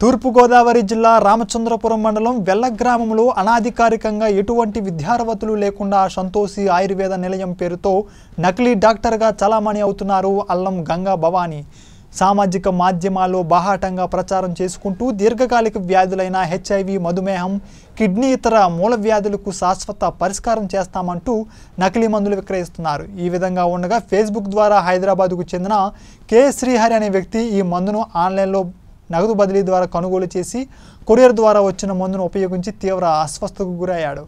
తూర్పుగోదావరి జిల్లా రామచంద్రపురం మండలం వెల్ల గ్రామంలో అనాధికారికంగా ఎటువంటి విద్యార్వతులు లేకుండా సంతోషి ఆయుర్వేద నిలయం పేరుతో నకిలీ డాక్టర్గా చలామణి అవుతున్నారు అల్లం గంగా భవానీ. సామాజిక మాధ్యమాల్లో బాహాటంగా ప్రచారం చేసుకుంటూ దీర్ఘకాలిక వ్యాధులైన హెచ్ఐవి మధుమేహం కిడ్నీ ఇతర మూల వ్యాధులకు శాశ్వత పరిష్కారం చేస్తామంటూ నకిలీ మందులు విక్రయిస్తున్నారు. ఈ విధంగా ఉండగా ఫేస్బుక్ ద్వారా హైదరాబాద్కు చెందిన కె శ్రీహరి అనే వ్యక్తి ఈ మందును ఆన్లైన్లో నగదు బదిలీ ద్వారా కొనుగోలు చేసి కొరియర్ ద్వారా వచ్చిన మందును ఉపయోగించి తీవ్ర అస్వస్థకు గురయ్యాడు.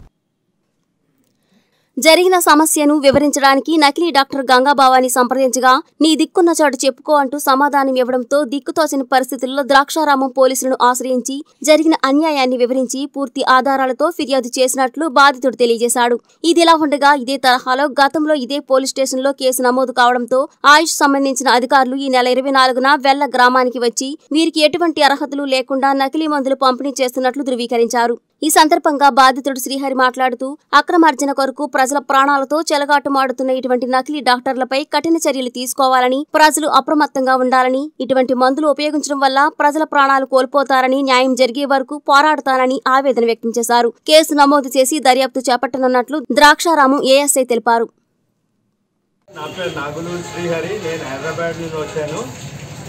జరిగిన సమస్యను వివరించడానికి నకిలీ డాక్టర్ గంగాబావాని సంప్రదించగా నీ దిక్కున్న చోట చెప్పుకో అంటూ సమాధానం ఇవ్వడంతో దిక్కుతోచని పరిస్థితుల్లో ద్రాక్షారామం పోలీసులను ఆశ్రయించి జరిగిన అన్యాయాన్ని వివరించి పూర్తి ఆధారాలతో ఫిర్యాదు చేసినట్లు బాధితుడు తెలియజేశాడు. ఇదిలా ఉండగా ఇదే తరహాలో గతంలో ఇదే పోలీస్ స్టేషన్లో కేసు నమోదు కావడంతో ఆయుష్ సంబంధించిన అధికారులు ఈ నెల ఇరవై నాలుగున వెళ్ళ గ్రామానికి వచ్చి వీరికి ఎటువంటి అర్హతలు లేకుండా నకిలీ మందులు పంపిణీ చేస్తున్నట్లు ధృవీకరించారు. ఈ సందర్భంగా బాధితుడు శ్రీహరి మాట్లాడుతూ అక్రమార్జన కొరకు ప్రజల ప్రాణాలతో చెలగాటమాడుతున్న ఇటువంటి నకిలీ డాక్టర్లపై కఠిన చర్యలు తీసుకోవాలని ప్రజలు అప్రమత్తంగా ఉండాలని ఇటువంటి మందులు ఉపయోగించడం వల్ల ప్రజల ప్రాణాలు కోల్పోతారని న్యాయం జరిగే వరకు పోరాడతానని ఆవేదన వ్యక్తం చేశారు. కేసు నమోదు చేసి దర్యాప్తు చేపట్టనున్నట్లు ద్రాక్షారామం ఏఎస్ఐ తెలిపారు. నా పేరు నాగులూరు శ్రీహరి. నేను హైదరాబాద్ నుంచి వచ్చాను.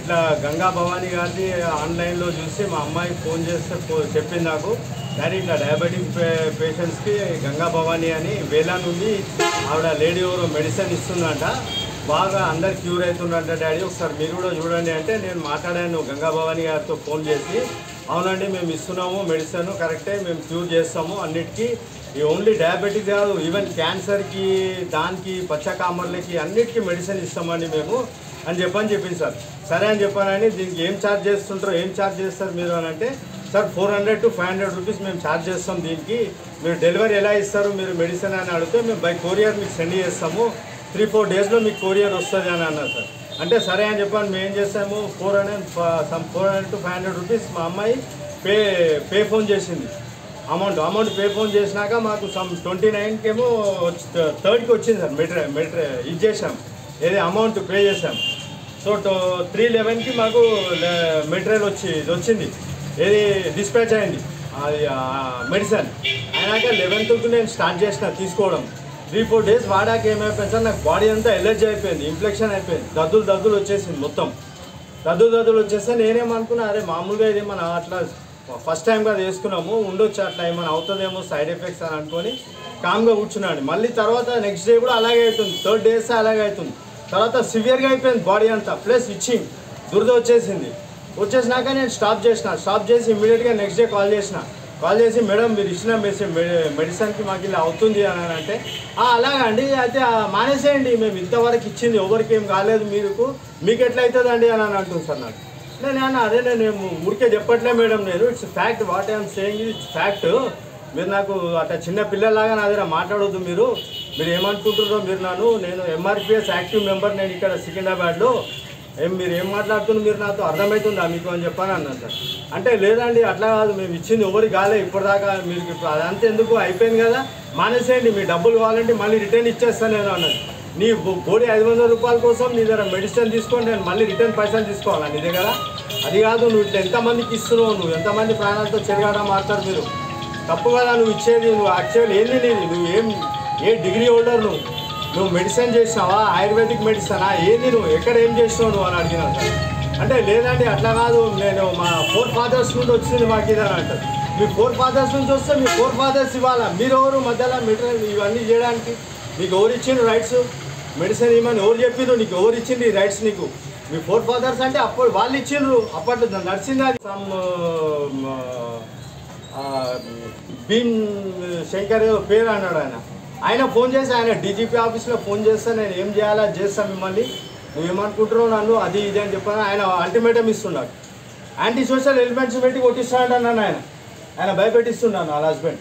ఇట్లా గంగా భవానీ గారిది ఆన్లైన్లో చూసి మా అమ్మాయి ఫోన్ చేస్తే చెప్పింది నాకు. కానీ ఇట్లా డయాబెటిక్ పేషెంట్స్కి గంగా భవానీ అని వేలా నుండి ఆవిడ లేడీ ఎవరో మెడిసిన్ ఇస్తుందంట. బాగా అందరు క్యూర్ అవుతుందంట డాడీ. ఒకసారి మీరు కూడా చూడండి అంటే నేను మాట్లాడాను గంగా భవానీ గారితో ఫోన్ చేసి. అవునండి మేము ఇస్తున్నాము మెడిసిన్ కరెక్టే మేము క్యూర్ చేస్తాము అన్నిటికీ. ఈ ఓన్లీ డయాబెటిక్ కాదు ఈవెన్ క్యాన్సర్కి దానికి పచ్చకామర్లకి అన్నిటికీ మెడిసిన్ ఇస్తామండి మేము. అని చెప్పని చెప్పింది సార్. సరే అని చెప్పానని దీనికి ఏం ఛార్జ్ చేస్తుంటారో ఏం ఛార్జ్ చేస్తారు మీరు అని అంటే sir four hundred to five hundred rupees మేము ఛార్జ్ చేస్తాం దీనికి. మీరు డెలివరీ ఎలా ఇస్తారు మీరు మెడిసిన్ అని అడిగితే మేము బై కొరియర్ మీకు సెండ్ చేస్తాము. త్రీ ఫోర్ డేస్లో మీకు కొరియర్ వస్తుంది అని అన్నారు సార్. అంటే సరే అని చెప్పాను మేము ఏం చేస్తాము? Four hundred some four hundred to five hundred rupees మా అమ్మాయి పే పే ఫోన్ చేసింది. అమౌంట్ అమౌంట్ పే ఫోన్ చేసినాక మాకు సమ్ ట్వంటీ నైన్కి ఏమో థర్డ్కి వచ్చింది సార్ మెటీరియల్ మెటీరియల్ ఇది చేసాం ఏది అమౌంట్ పే చేసాం. సో త్రీ లెవెన్కి మాకు మెటీరియల్ వచ్చి ఇది వచ్చింది ఏది డిస్పాచ్ అయింది. అది మెడిసిన్. అయినాక లెవెన్త్కి నేను స్టార్ట్ చేసిన తీసుకోవడం. త్రీ ఫోర్ డేస్ వాడాక ఏమైపోయింది సార్? నాకు బాడీ అంతా ఎలర్జీ అయిపోయింది ఇన్ఫెక్షన్ అయిపోయింది. దద్దులు దద్దులు వచ్చేసింది మొత్తం. దద్దులు దద్దులు వచ్చేస్తే నేనేమనుకున్నా అరే మామూలుగా ఇది మన అట్లా ఫస్ట్ టైం కదా వేసుకున్నాము ఉండొచ్చు అట్లా ఏమైనా అవుతుందేమో సైడ్ ఎఫెక్ట్స్ అని అనుకొని కామ్గా కూర్చున్నాడు మళ్ళీ తర్వాత నెక్స్ట్ డే కూడా అలాగే అవుతుంది. థర్డ్ డేస్ అలాగే అవుతుంది. తర్వాత సివియర్గా అయిపోయింది బాడీ అంతా. ప్లస్ ఇచ్చింగ్ దురద వచ్చేసింది. వచ్చేసినాక నేను స్టాప్ చేసిన. స్టాప్ చేసి ఇమీడియట్గా నెక్స్ట్ డే కాల్ చేసిన. కాల్ చేసి మేడం మీరు ఇచ్చిన మెడిసిన్ మెడిసిన్కి మాకు ఇలా అవుతుంది అని అంటే అలాగా అండి. అయితే మానేసేయండి. మేము ఇంతవరకు ఇచ్చింది ఎవరికి ఏం కాలేదు మీకు మీకు ఎట్లా అవుతుంది అండి అని అని అంటుంది సార్ నాకు. నేను అన్న అదే నేను ఊరికే చెప్పట్లే మేడం నేను. It's fact what I'm saying. It's fact. మీరు నాకు అట్లా చిన్న పిల్లలాగా నా దగ్గర మాట్లాడొద్దు మీరు. మీరు ఏమనుకుంటున్నారో మీరు నన్ను నేను ఎంఆర్పిఎస్ యాక్టివ్ మెంబర్ నేను ఇక్కడ సికింద్రాబాద్లో. ఏం మీరు ఏం మాట్లాడుతున్నారు మీరు నాతో? అర్థమవుతుందా మీకు అని చెప్పాను అన్నాను సార్. అంటే లేదండి అట్లా కాదు మేము ఇచ్చింది ఎవరికి కాలే ఇప్పటిదాకా మీరు ఇప్పుడు అదంతా ఎందుకు అయిపోయింది కదా? మానేసేయండి మీ డబ్బులు కావాలంటే మళ్ళీ రిటర్న్ ఇచ్చేస్తాను నేను అన్నది నీ కోడి బోడి ఐదు వందల రూపాయల కోసం నీ దగ్గర మెడిసిన్ తీసుకొని నేను మళ్ళీ రిటర్న్ పైసలు తీసుకోవాలా? నీ దగ్గర అది కాదు నువ్వు ఇట్లా ఎంతమందికి ఇస్తున్నావు? నువ్వు ఎంతమంది ప్రాణాలతో చెరగాడ మాట్లాడు మీరు? తప్పు కదా నువ్వు ఇచ్చేది నువ్వు యాక్చువల్ ఏంది నీది? నువ్వు ఏం ఏ డిగ్రీ హోల్డర్ నువ్వు? నువ్వు మెడిసిన్ చేసినావా? ఆయుర్వేదిక్ మెడిసినా? ఏంది నువ్వు? ఎక్కడ ఏం చేసినావు నువ్వు అని అడిగినావు అంటే లేదండి అట్లా కాదు. నేను మా ఫోర్ ఫాదర్స్ నుండి వచ్చింది మాకు ఇది అని అంటారు. మీ ఫోర్ ఫాదర్స్ నుంచి వస్తే మీ ఫోర్ ఫాదర్స్ ఇవ్వాలా? మీరు ఎవరు? మధ్యలో మెటీరియల్ ఇవన్నీ చేయడానికి నీకు ఎవరు ఇచ్చిండ్రు రైట్స్? మెడిసిన్ ఇవ్వమని ఎవరు చెప్పిండ్రు? నీకు ఎవరు ఇచ్చింది ఈ రైట్స్ నీకు? మీ ఫోర్ ఫాదర్స్ అంటే అప్పుడు వాళ్ళు ఇచ్చిండ్రు. అప్పట్లో నడిచింది అది సమ్ భీమ్ శంకర్ పేరు అన్నాడు ఆయన. ఆయన ఫోన్ చేసి ఆయన డీజీపీ ఆఫీస్లో ఫోన్ చేస్తే నేను ఏం చేయాలా చేస్తాను మిమ్మల్ని. నువ్వేమనుకుంటున్నావు నన్ను? అది ఇది అని చెప్పాను. ఆయన అల్టిమేటం ఇస్తున్నాడు. యాంటీ సోషల్ ఎలిమెంట్స్ పెట్టి కొట్టిస్తాడు అన్నాను ఆయన. ఆయన భయపెట్టిస్తున్నాను వాళ్ళ హస్బెండ్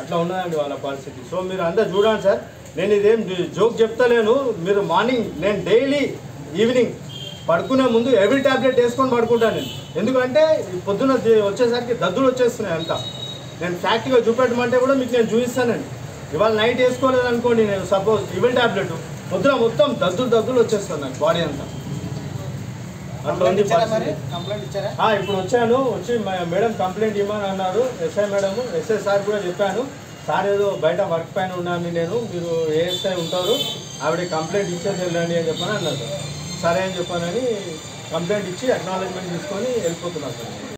అట్లా ఉన్నదండి వాళ్ళ పరిస్థితి. సో మీరు అందరు చూడండి సార్. నేను ఇదేం జోక్ చెప్తలేను. మీరు మార్నింగ్ నేను డైలీ ఈవినింగ్ పడుకునే ముందు ఎవ్రీ టాబ్లెట్ వేసుకొని పడుకుంటాను నేను. ఎందుకంటే పొద్దున వచ్చేసరికి దద్దులు వచ్చేస్తున్నాయి అంతా. నేను ఫ్యాక్ట్గా చూపెట్టమంటే కూడా మీకు నేను చూపిస్తానండి. ఇవాళ నైట్ వేసుకోలేదు అనుకోండి నేను సపోజ్ ఇవల్ టాబ్లెట్ పొద్దున మొత్తం దద్దులు దద్దులు వచ్చేస్తుంది నాకు బాడీ అంతా. అట్లా ఉంది ఇప్పుడు వచ్చాను వచ్చి మేడం కంప్లైంట్ ఇవ్వమని అన్నారు ఎస్ఐ మేడం ఎస్ఐ సార్ కూడా చెప్పాను. సార్ ఏదో బయట వర్క్ పైన ఉన్నాను నేను మీరు ఏఎస్ఐ ఉంటారు ఆవిడ కంప్లైంట్ ఇచ్చేసి వెళ్ళండి అని చెప్పని అన్నారు. సరే అని చెప్పానని కంప్లైంట్ ఇచ్చి అక్నాలజ్మెంట్ తీసుకొని వెళ్ళిపోతున్నాను సార్